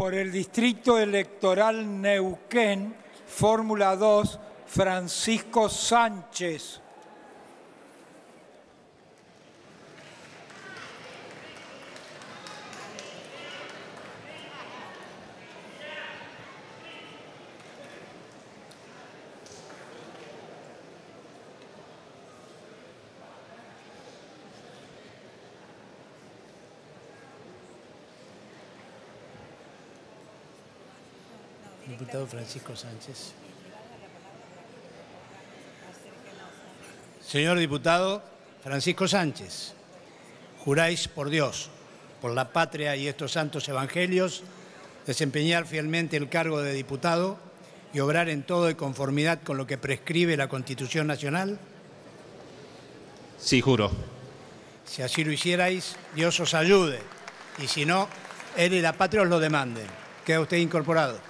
Por el Distrito Electoral Neuquén, Fórmula 2, Francisco Sánchez. Diputado Francisco Sánchez. Señor diputado Francisco Sánchez, juráis por Dios, por la patria y estos santos evangelios, desempeñar fielmente el cargo de diputado y obrar en todo de conformidad con lo que prescribe la Constitución Nacional. Sí, juro. Si así lo hicierais, Dios os ayude. Y si no, Él y la patria os lo demanden. Queda usted incorporado.